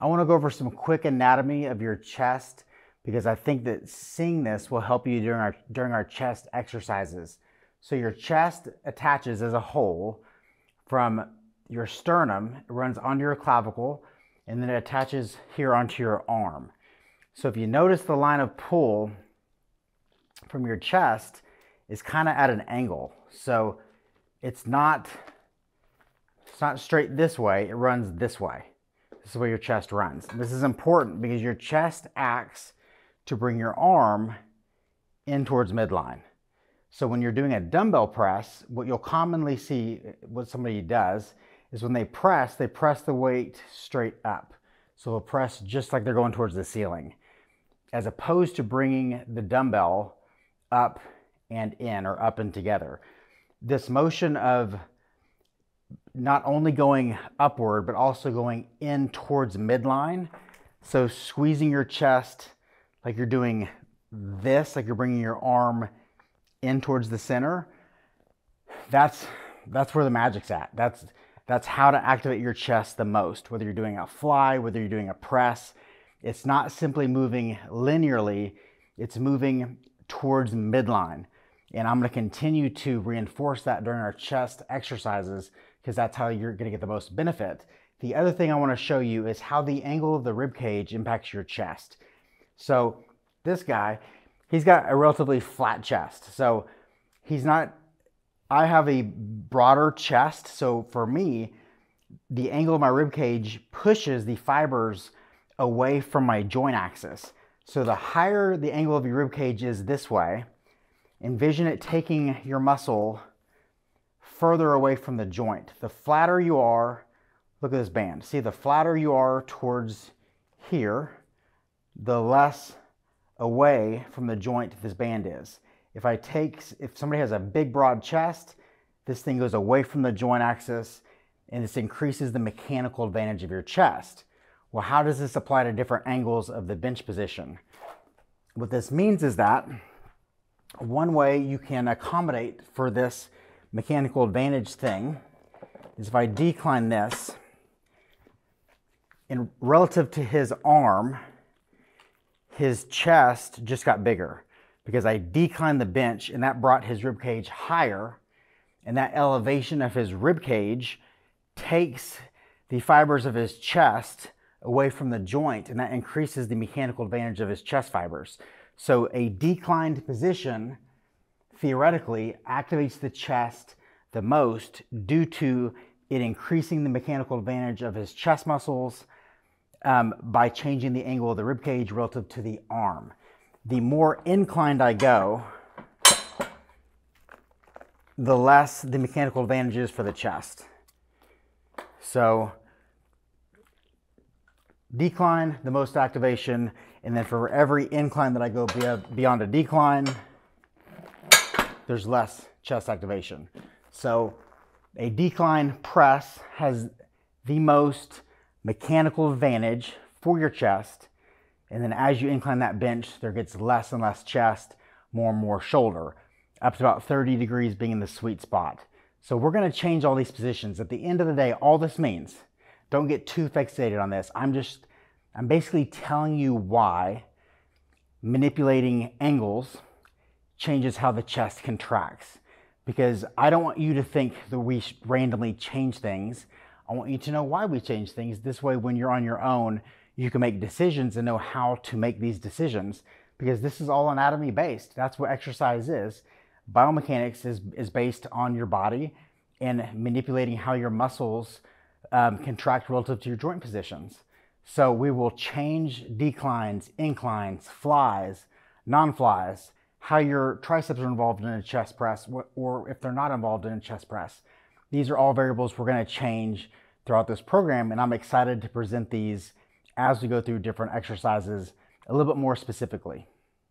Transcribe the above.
I want to go over some quick anatomy of your chest because I think that seeing this will help you during our, during our chest exercises. So your chest attaches as a whole from your sternum, it runs onto your clavicle, and then it attaches here onto your arm. So if you notice the line of pull from your chest is kind of at an angle. So it's not, it's not straight this way, it runs this way. This is where your chest runs. This is important because your chest acts to bring your arm in towards midline. So when you're doing a dumbbell press, what you'll commonly see, what somebody does, is when they press, they press the weight straight up. So they'll press just like they're going towards the ceiling, as opposed to bringing the dumbbell up and in or up and together. This motion of not only going upward, but also going in towards midline. So squeezing your chest like you're doing this, like you're bringing your arm in towards the center. That's, that's where the magic's at. That's, that's how to activate your chest the most, whether you're doing a fly, whether you're doing a press. It's not simply moving linearly, it's moving towards midline. And I'm gonna continue to reinforce that during our chest exercises because that's how you're gonna get the most benefit. The other thing I wanna show you is how the angle of the rib cage impacts your chest. So this guy, he's got a relatively flat chest. So he's not, I have a broader chest. So for me, the angle of my rib cage pushes the fibers away from my joint axis. So the higher the angle of your rib cage is this way, envision it taking your muscle further away from the joint. The flatter you are, look at this band. See, the flatter you are towards here, the less away from the joint this band is. If I take, if somebody has a big broad chest, this thing goes away from the joint axis and this increases the mechanical advantage of your chest. Well, how does this apply to different angles of the bench position? What this means is that one way you can accommodate for this mechanical advantage thing is if I decline this, in relative to his arm, his chest just got bigger because I declined the bench and that brought his rib cage higher. And that elevation of his rib cage takes the fibers of his chest away from the joint and that increases the mechanical advantage of his chest fibers. So a declined position theoretically activates the chest the most due to it increasing the mechanical advantage of his chest muscles um, by changing the angle of the rib cage relative to the arm. The more inclined I go, the less the mechanical advantage is for the chest. So decline, the most activation, and then for every incline that I go beyond a decline, there's less chest activation. So a decline press has the most mechanical advantage for your chest. And then as you incline that bench, there gets less and less chest, more and more shoulder, up to about 30 degrees being in the sweet spot. So we're gonna change all these positions. At the end of the day, all this means, don't get too fixated on this. I'm just, I'm basically telling you why manipulating angles changes how the chest contracts. Because I don't want you to think that we randomly change things. I want you to know why we change things. This way, when you're on your own, you can make decisions and know how to make these decisions because this is all anatomy based. That's what exercise is. Biomechanics is, is based on your body and manipulating how your muscles um, contract relative to your joint positions. So we will change declines, inclines, flies, non-flies, how your triceps are involved in a chest press, or if they're not involved in a chest press. These are all variables we're going to change throughout this program, and I'm excited to present these as we go through different exercises a little bit more specifically.